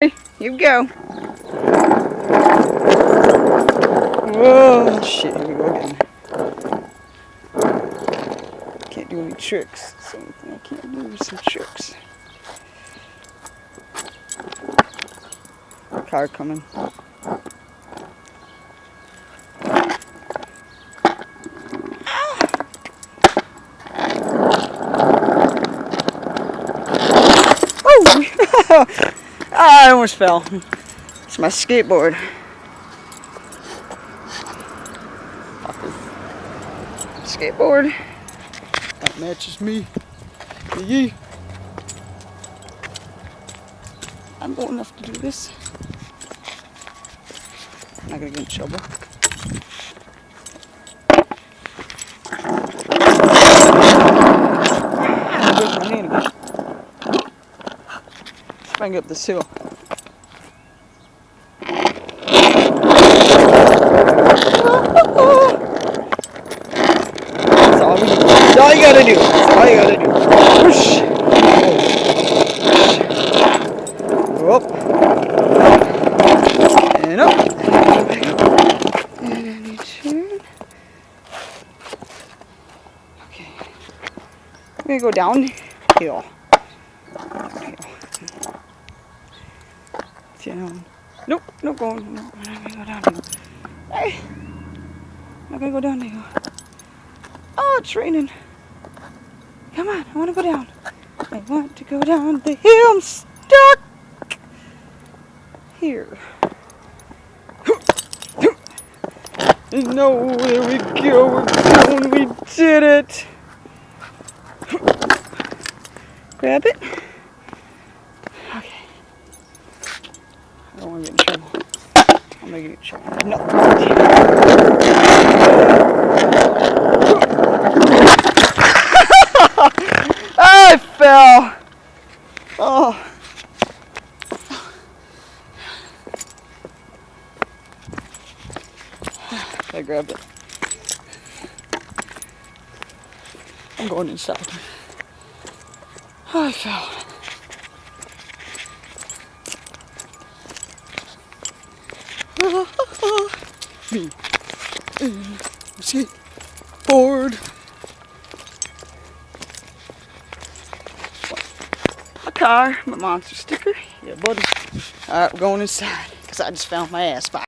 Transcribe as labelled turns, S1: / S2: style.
S1: We go. Whoa, shit, here we go again. Can't do any tricks. So I can't do some tricks. Car coming. Ah! Oh! I almost fell. It's my skateboard. Skateboard. That matches me. Yee. I'm old enough to do this. I'm not gonna get in trouble. Ah, I broke my hand again. Bang up this hill. That's all, we, that's all you gotta do. That's all you gotta do. Whoosh. Up. And up. And you turn. Okay. I'm gonna go downhill. Downhill. Down. Nope, no going. I'm not gonna go downhill. Hey. I'm not gonna go downhill. It's raining. Come on, I wanna go down. I want to go down the hill. I'm stuck here. No, there we go. We're going. We did it. Grab it. Okay. I don't want to get in trouble. I'm gonna get in trouble. No. I fell. Oh. I grabbed it. I'm going inside. Oh, I fell. Me. See? Car, my monster sticker. Yeah, buddy. Alright, we're going inside. Because I just found my ass spot.